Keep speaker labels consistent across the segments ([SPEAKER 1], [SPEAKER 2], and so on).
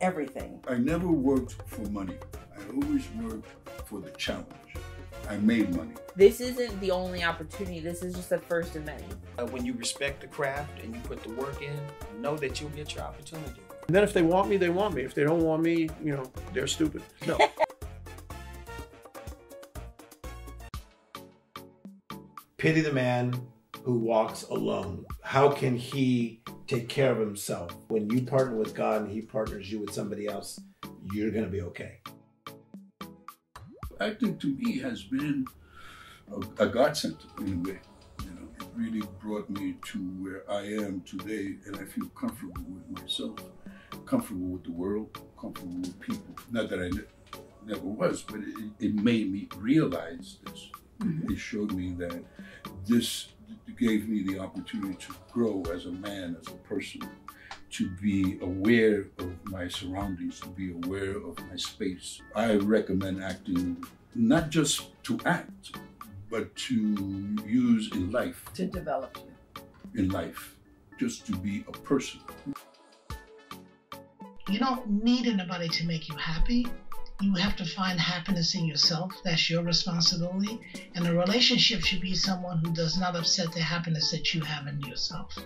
[SPEAKER 1] everything.
[SPEAKER 2] I never worked for money. I always worked for the challenge. I made money.
[SPEAKER 3] This isn't the only opportunity. This is just the first of many.
[SPEAKER 4] Uh, when you respect the craft and you put the work in, know that you'll get your opportunity.
[SPEAKER 5] And then if they want me, they want me. If they don't want me, you know, they're stupid. No.
[SPEAKER 6] Pity the man who walks alone. How can he take care of himself? When you partner with God and he partners you with somebody else, you're going to be okay.
[SPEAKER 2] Acting to me has been a, a godsend in a way. You know, it really brought me to where I am today, and I feel comfortable with myself, comfortable with the world, comfortable with people. Not that I ne- never was, but it, it made me realize this. Mm-hmm. It showed me that this gave me the opportunity to grow as a man, as a person, to be aware of my surroundings, to be aware of my space. I recommend acting not just to act, but to use in life,
[SPEAKER 1] To develop you.
[SPEAKER 2] in life, just to be a person.
[SPEAKER 7] You don't need anybody to make you happy. You have to find happiness in yourself. That's your responsibility. And a relationship should be someone who does not upset the happiness that you have in yourself.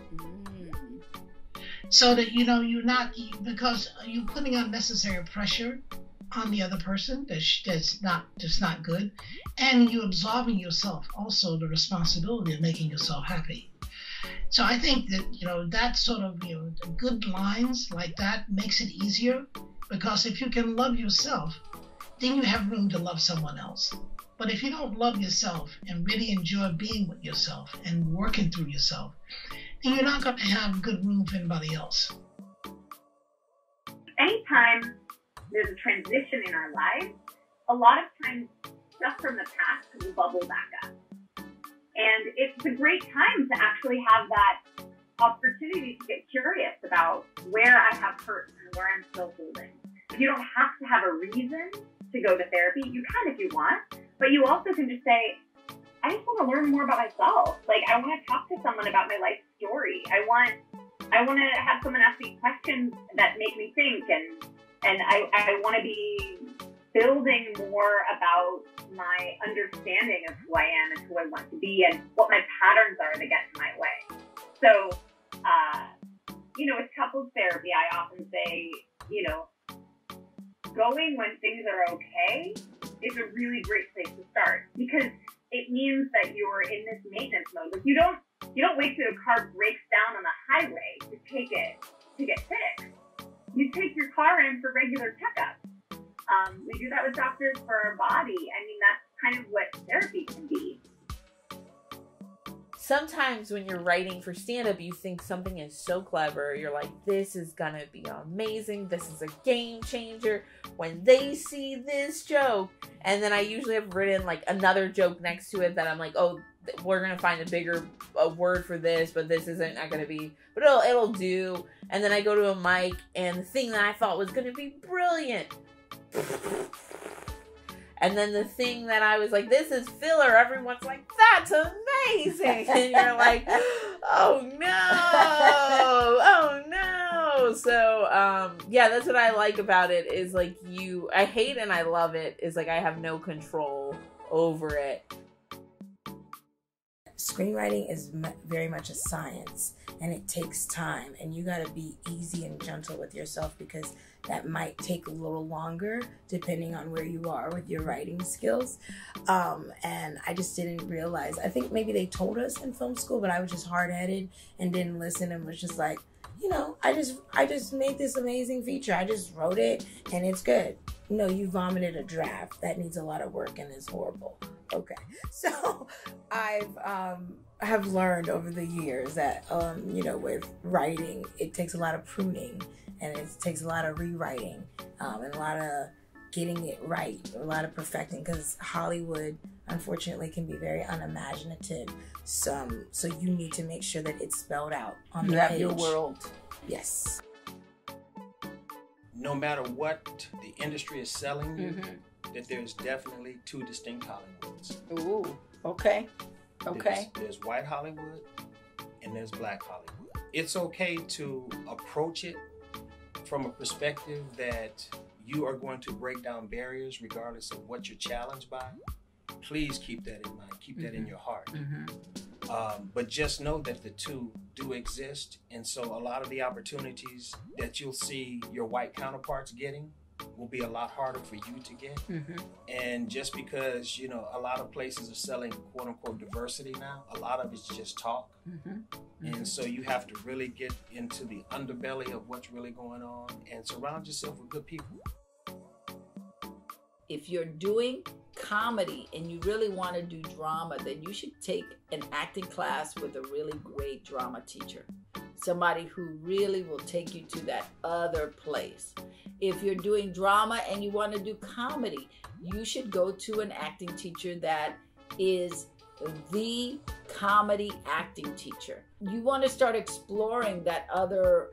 [SPEAKER 7] So that you know you're not because you're putting unnecessary pressure on the other person that's that's not that's not good, and you're absolving yourself also the responsibility of making yourself happy. So I think that you know that sort of you know good lines like that makes it easier because if you can love yourself, then you have room to love someone else. But if you don't love yourself and really enjoy being with yourself and working through yourself, then you're not going to have good room for anybody else.
[SPEAKER 8] anytime there's a transition in our lives, a lot of times stuff from the past will bubble back up. And it's a great time to actually have that opportunity to get curious about where I have hurt and where I'm still holding. You don't have to have a reason to go to therapy. You can if you want, but you also can just say, I just want to learn more about myself. Like I want to talk to someone about my life story. I want I want to have someone ask me questions that make me think, and and I, I want to be building more about my understanding of who I am and who I want to be, and what my patterns are that get in my way. So, uh, you know, with couples therapy, I often say, you know, going when things are okay is a really great place to start because it means that you're in this maintenance mode. Like you don't you don't wait till a car breaks down on the highway to take it to get fixed. You take your car in for regular checkups. Um, we do that with doctors for our body. I mean, that's kind of what therapy can be.
[SPEAKER 3] Sometimes when you're writing for stand up, you think something is so clever. You're like, this is gonna be amazing. This is a game changer. When they see this joke, and then I usually have written like another joke next to it that I'm like, oh, we're gonna find a bigger a word for this, but this isn't not gonna be, but it'll it'll do. And then I go to a mic, and the thing that I thought was gonna be brilliant. And then the thing that I was like, this is filler, everyone's like, that's amazing. And you're like, oh no, oh no. So, um, yeah, that's what I like about it is like you, I hate and I love it, is like I have no control over it.
[SPEAKER 9] Screenwriting is very much a science and it takes time and you got to be easy and gentle with yourself because that might take a little longer depending on where you are with your writing skills. Um, and i just didn't realize i think maybe they told us in film school but i was just hard-headed and didn't listen and was just like you know i just i just made this amazing feature i just wrote it and it's good. No you vomited a draft that needs a lot of work and is horrible okay so i've um have learned over the years that um you know with writing it takes a lot of pruning and it takes a lot of rewriting um, and a lot of getting it right a lot of perfecting because hollywood unfortunately can be very unimaginative so, so you need to make sure that it's spelled out on
[SPEAKER 1] You
[SPEAKER 9] the
[SPEAKER 1] have
[SPEAKER 9] page
[SPEAKER 1] your world.
[SPEAKER 9] yes
[SPEAKER 4] No matter what the industry is selling you,
[SPEAKER 1] Mm-hmm.
[SPEAKER 4] That there's definitely two distinct Hollywoods.
[SPEAKER 1] Ooh, okay. Okay.
[SPEAKER 4] There's, there's white Hollywood and there's black Hollywood. It's okay to approach it from a perspective that you are going to break down barriers regardless of what you're challenged by, please keep that in mind. Keep that in your heart. Um, but just know that the two do exist. And so a lot of the opportunities that you'll see your white counterparts getting will be a lot harder for you to get. Mm-hmm. And just because, you know, a lot of places are selling quote unquote diversity now, a lot of it's just talk. Mm-hmm. Mm-hmm. And so you have to really get into the underbelly of what's really going on and surround yourself with good people.
[SPEAKER 1] If you're doing comedy and you really want to do drama, then you should take an acting class with a really great drama teacher. Somebody who really will take you to that other place. If you're doing drama and you want to do comedy, you should go to an acting teacher that is the comedy acting teacher. You want to start exploring that other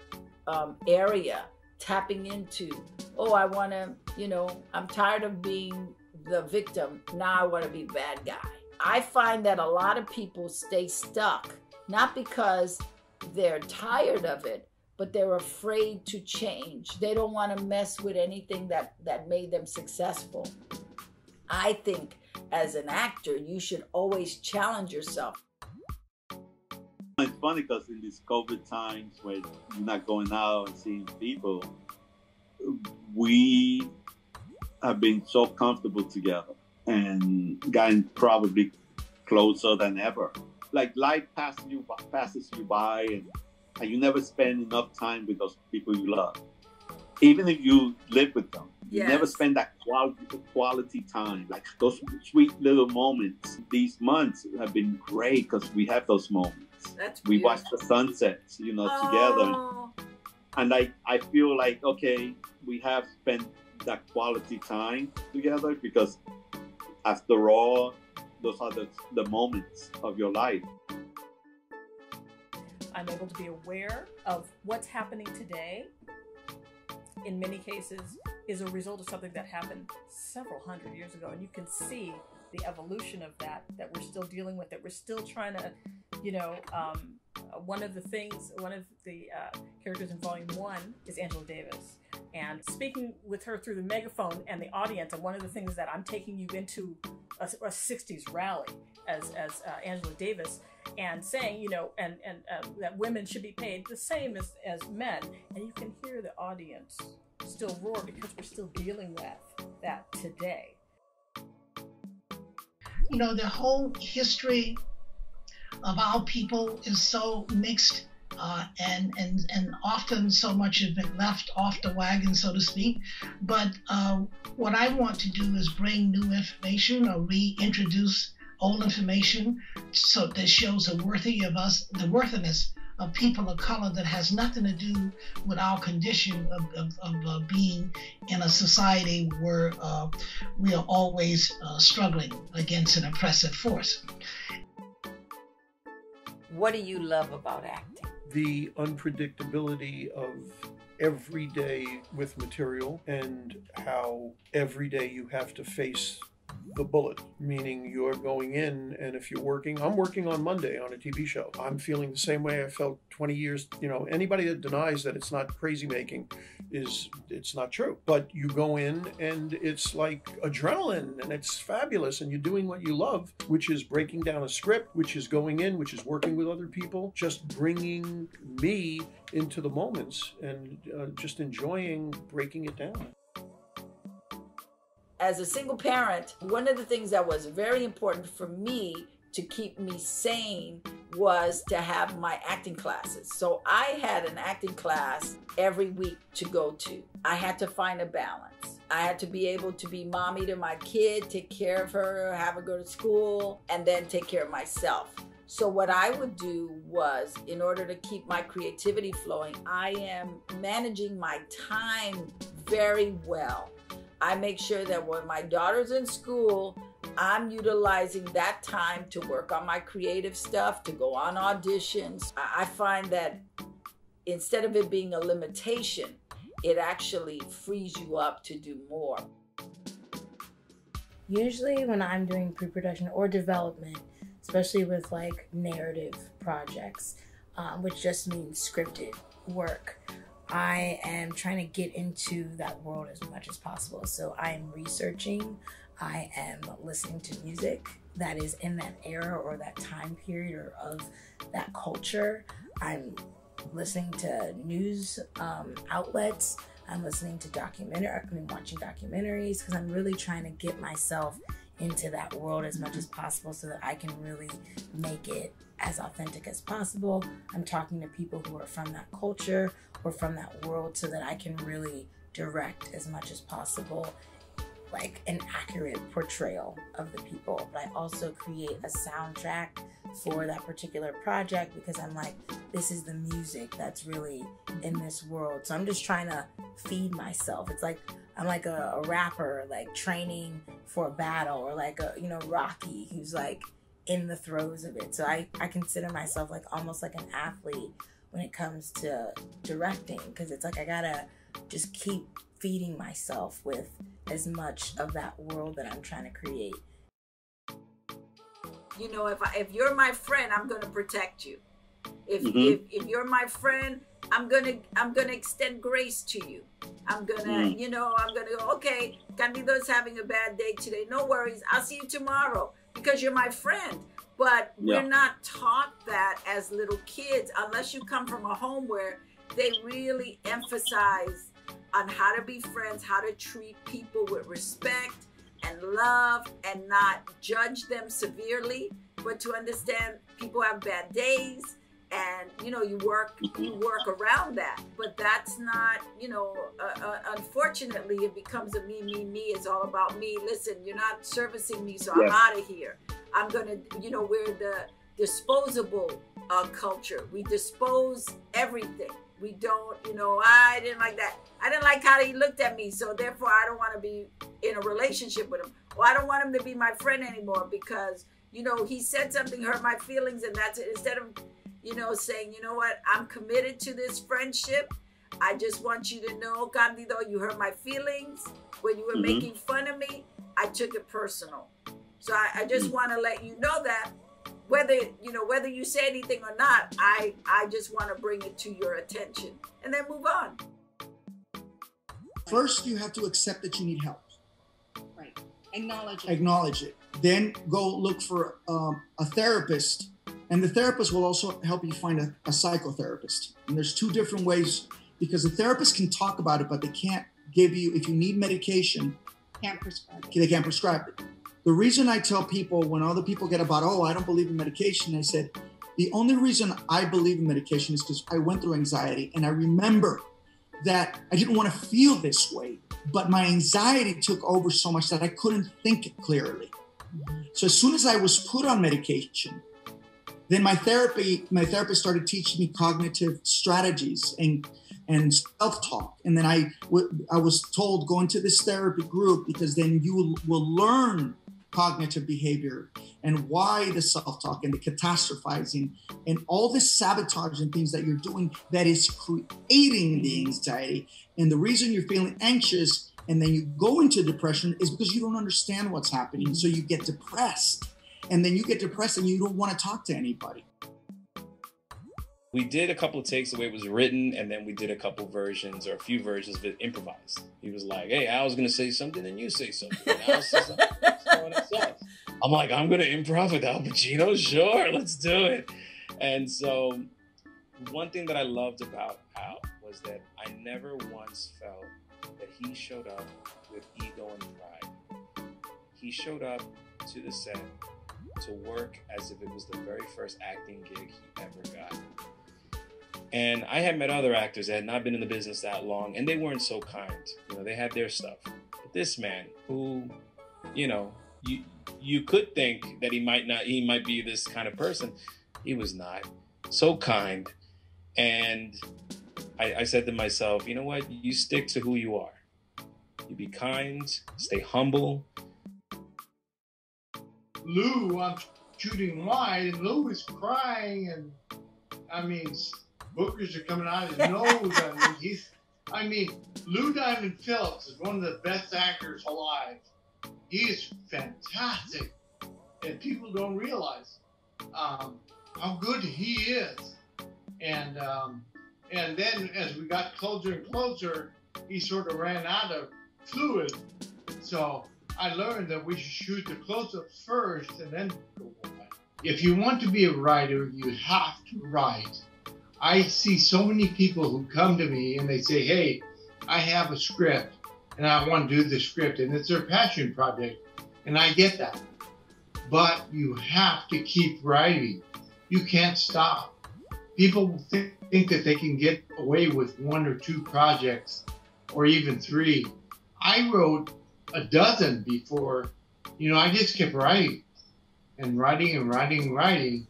[SPEAKER 1] um, area, tapping into, oh, I want to, you know, I'm tired of being the victim. Now I want to be bad guy. I find that a lot of people stay stuck, not because they're tired of it, but they're afraid to change. They don't want to mess with anything that, that made them successful. I think as an actor, you should always challenge yourself.
[SPEAKER 10] It's funny because in these COVID times when you're not going out and seeing people, we have been so comfortable together and gotten probably closer than ever. Like life passes you passes you by, and, and you never spend enough time with those people you love. Even if you live with them, you never spend that quality quality time, like those sweet little moments. These months have been great because we have those moments.
[SPEAKER 1] That's
[SPEAKER 10] We watch the sunsets, you know, together
[SPEAKER 1] Oh,
[SPEAKER 10] and I, I feel like okay we have spent that quality time together because after all those are the, the moments of your life
[SPEAKER 11] I'm able to be aware of what's happening today. In many cases, is a result of something that happened several hundred years ago, and you can see the evolution of that that we're still dealing with. That we're still trying to, you know, um, one of the things, one of the uh, characters in Volume One is Angela Davis, and speaking with her through the megaphone and the audience. And one of the things that I'm taking you into a, a '60s rally as as uh, Angela Davis and saying, you know, and and uh, that women should be paid the same as as men, and you can hear the audience still roar because we're still dealing with that today.
[SPEAKER 7] you know, the whole history of our people is so mixed uh, and, and, and often so much has been left off the wagon, so to speak. But uh, what I want to do is bring new information or reintroduce old information so that shows the worthy of us, the worthiness of people of color that has nothing to do with our condition of, of, of uh, being in a society where uh, we are always uh, struggling against an oppressive force.
[SPEAKER 1] what do you love about acting?
[SPEAKER 5] The unpredictability of every day with material and how every day you have to face the bullet, meaning you're going in, and if you're working, I'm working on Monday on a TV show. I'm feeling the same way I felt 20 years. You know, anybody that denies that it's not crazy making is it's not true. But you go in, and it's like adrenaline, and it's fabulous, and you're doing what you love, which is breaking down a script, which is going in, which is working with other people, just bringing me into the moments and uh, just enjoying breaking it down.
[SPEAKER 1] As a single parent, one of the things that was very important for me to keep me sane was to have my acting classes. So I had an acting class every week to go to. I had to find a balance. I had to be able to be mommy to my kid, take care of her, have her go to school, and then take care of myself. So, what I would do was, in order to keep my creativity flowing, I am managing my time very well. I make sure that when my daughter's in school, I'm utilizing that time to work on my creative stuff, to go on auditions. I find that instead of it being a limitation, it actually frees you up to do more.
[SPEAKER 9] Usually, when I'm doing pre production or development, especially with like narrative projects, um, which just means scripted work, I am trying to get into that world as much as possible. So I am researching, I am listening to music that is in that era or that time period or of that culture. I'm listening to news um, outlets. I'm listening to documentary. I mean, watching documentaries because I'm really trying to get myself into that world as much as possible so that I can really make it as authentic as possible. I'm talking to people who are from that culture or from that world so that I can really direct as much as possible like an accurate portrayal of the people. But I also create a soundtrack for that particular project because I'm like, this is the music that's really in this world. So I'm just trying to feed myself. It's like I'm like a, a rapper, like training for a battle, or like a you know Rocky, who's like in the throes of it. So I I consider myself like almost like an athlete when it comes to directing because it's like I gotta just keep feeding myself with as much of that world that I'm trying to create.
[SPEAKER 1] You know, if I, if you're my friend, I'm gonna protect you. If,
[SPEAKER 10] Mhm.
[SPEAKER 1] if if you're my friend, I'm gonna I'm gonna extend grace to you. I'm gonna,
[SPEAKER 10] Mm.
[SPEAKER 1] you know, I'm gonna go, okay, Candido's having a bad day today. No worries. I'll see you tomorrow because you're my friend. But
[SPEAKER 10] Yeah.
[SPEAKER 1] we're not taught that as little kids unless you come from a home where they really emphasize on how to be friends, how to treat people with respect and love and not judge them severely, but to understand people have bad days and you know you work you work around that. But that's not you know uh, uh, unfortunately it becomes a me me me. It's all about me. Listen you're not servicing me so
[SPEAKER 10] Yes.
[SPEAKER 1] i'm out of here i'm gonna you know we're the disposable uh, culture we dispose everything we don't you know i didn't like that i didn't like how he looked at me so therefore i don't want to be in a relationship with him or i don't want him to be my friend anymore because you know he said something hurt my feelings and that's it instead of you know, saying, you know what, I'm committed to this friendship. I just want you to know, Candido, you hurt my feelings when you were
[SPEAKER 10] Mhm.
[SPEAKER 1] making fun of me. I took it personal. So I, I just want to let you know that whether you know whether you say anything or not, I I just want to bring it to your attention and then move on.
[SPEAKER 12] First, you have to accept that you need help.
[SPEAKER 13] Right. Acknowledge it.
[SPEAKER 12] Acknowledge it. Then go look for um, a therapist, and the therapist will also help you find a, a psychotherapist. And there's two different ways because the therapist can talk about it, but they can't give you if you need medication.
[SPEAKER 13] Can't prescribe it.
[SPEAKER 12] they can't prescribe it. The reason I tell people when other people get about, oh, I don't believe in medication, I said, the only reason I believe in medication is because I went through anxiety and I remember that I didn't want to feel this way, but my anxiety took over so much that I couldn't think clearly. So as soon as I was put on medication, then my therapy, my therapist started teaching me cognitive strategies and and self-talk. And then I I was told go into this therapy group because then you will learn cognitive behavior and why the self-talk and the catastrophizing and all this sabotage and things that you're doing that is creating the anxiety. And the reason you're feeling anxious and then you go into depression is because you don't understand what's happening. So you get depressed. And then you get depressed and you don't want to talk to anybody.
[SPEAKER 14] We did a couple of takes the way it was written, and then we did a couple versions or a few versions of it improvised. He was like, "Hey, I was gonna say something, and you say something." Like. I'm like, "I'm gonna improv with Al Pacino, sure, let's do it." And so, one thing that I loved about Al was that I never once felt that he showed up with ego and pride. He showed up to the set to work as if it was the very first acting gig he ever got. And I had met other actors that had not been in the business that long, and they weren't so kind. You know, they had their stuff. But this man, who, you know, you you could think that he might not, he might be this kind of person. He was not. So kind. And I, I said to myself, you know what? You stick to who you are. You be kind, stay humble.
[SPEAKER 15] Lou, I'm shooting wide, and Lou is crying, and I mean, bookers are coming out of his nose. I mean, he's, I mean, Lou Diamond Phillips is one of the best actors alive. He is fantastic, and people don't realize um, how good he is. And um, And then as we got closer and closer, he sort of ran out of fluid. So I learned that we should shoot the close-ups first and then. If you want to be a writer, you have to write. I see so many people who come to me and they say, "Hey, I have a script and I want to do the script," and it's their passion project, and I get that. But you have to keep writing. You can't stop. People think, think that they can get away with one or two projects or even three. I wrote a dozen before, you know, I just kept writing and writing and writing and writing.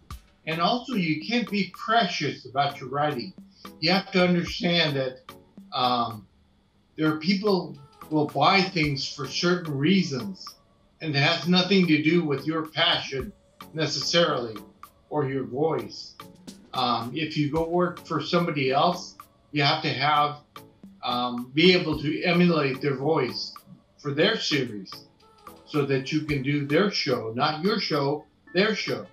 [SPEAKER 15] And also, you can't be precious about your writing. You have to understand that um, there are people will buy things for certain reasons, and it has nothing to do with your passion necessarily or your voice. Um, if you go work for somebody else, you have to have um, be able to emulate their voice for their series so that you can do their show, not your show, their show.